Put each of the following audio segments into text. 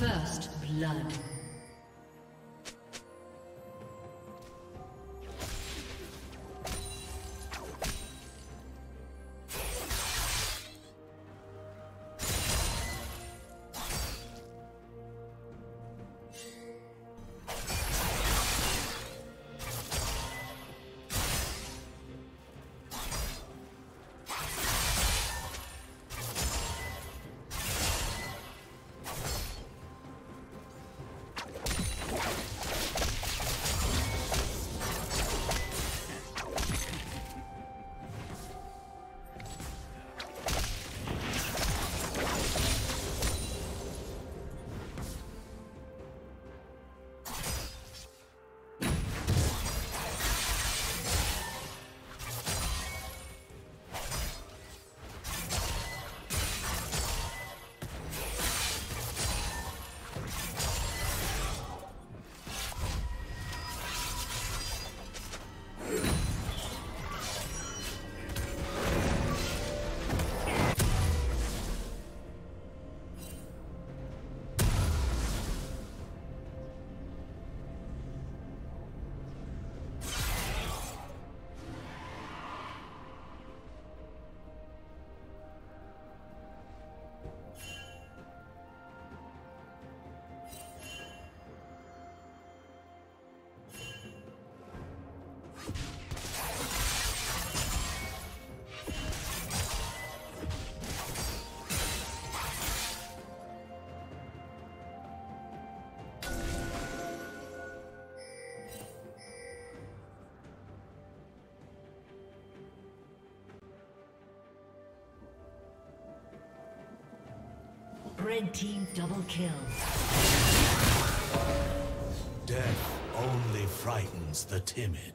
First blood. Red team double kill. Death only frightens the timid.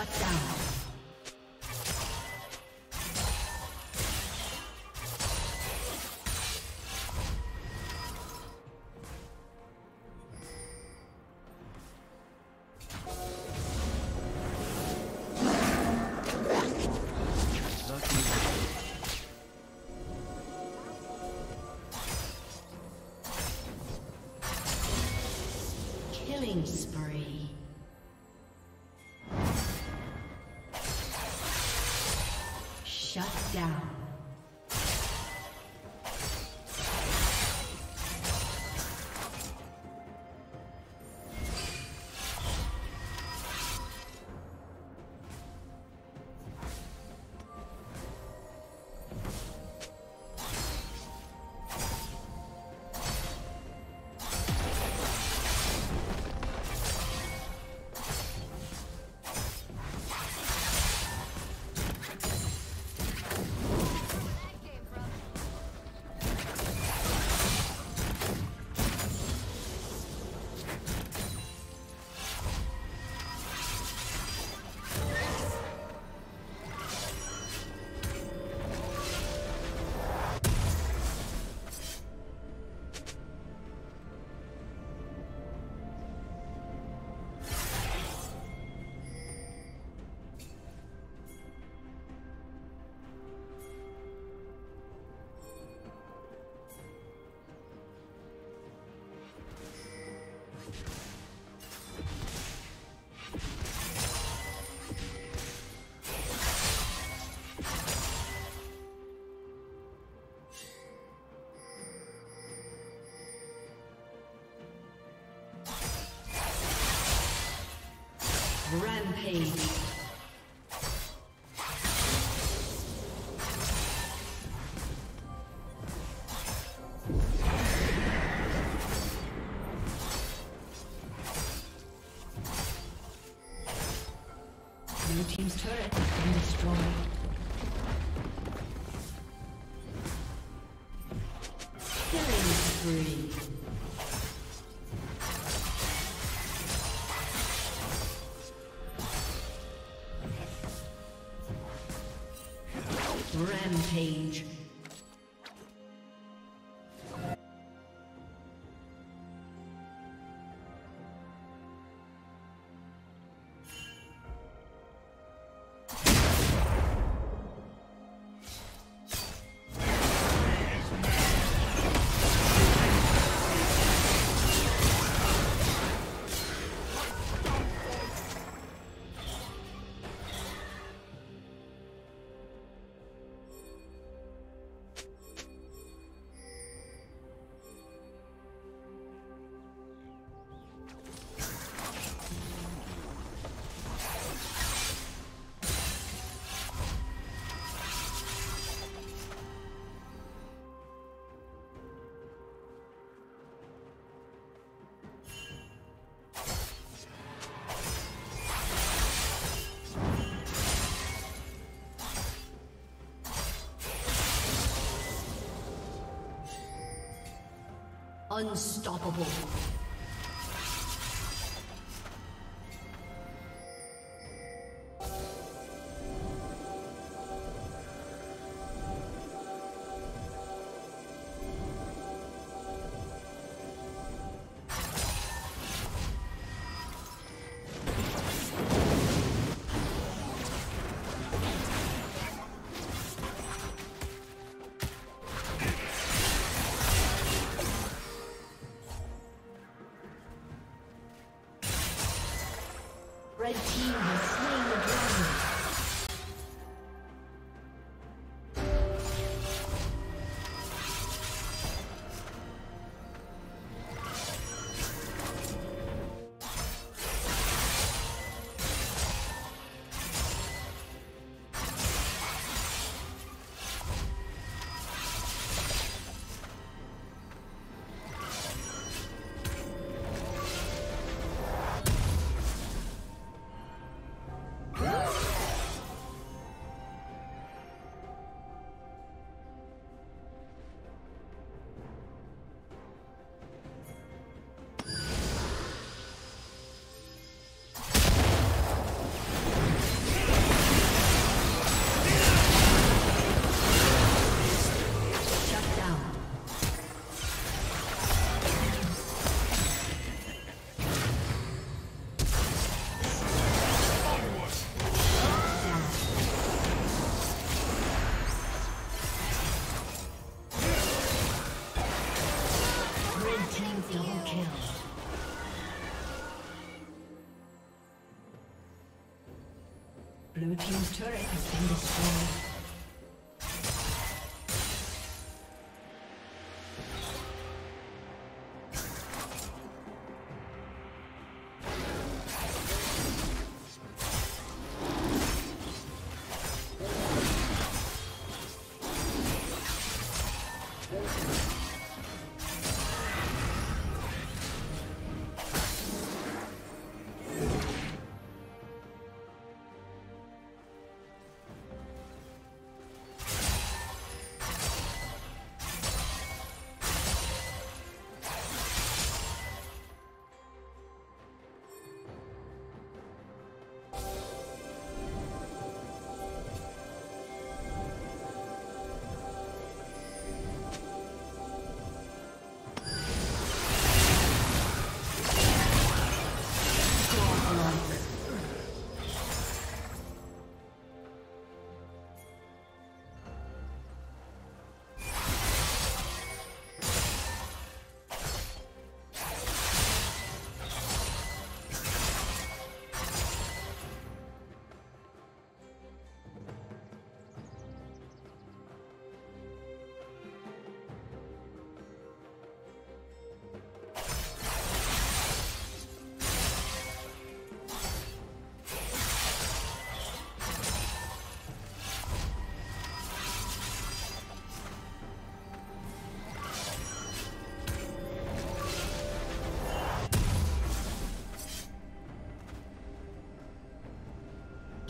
Shut down. Rampage. Rampage. Unstoppable. Red team has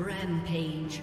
Rampage.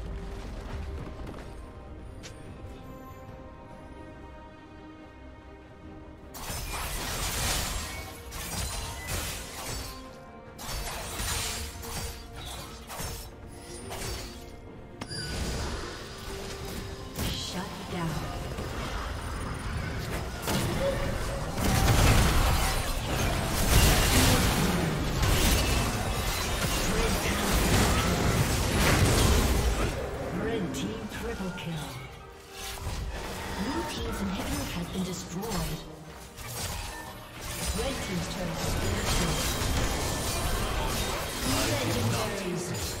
Team's turret has been.